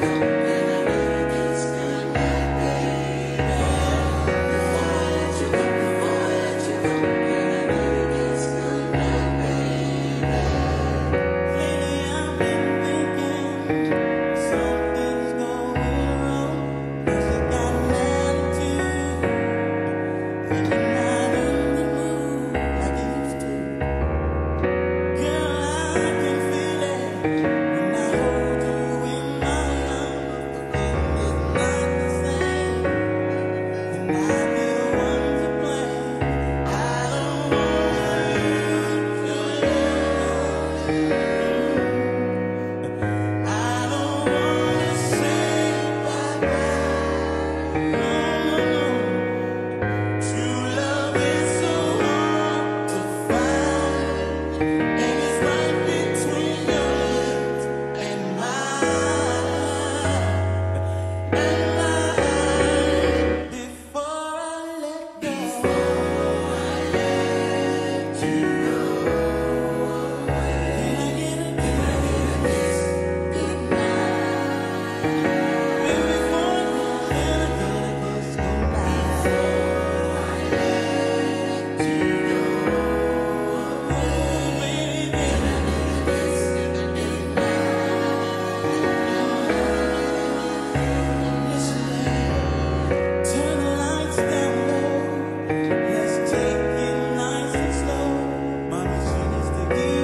Bye. Yeah.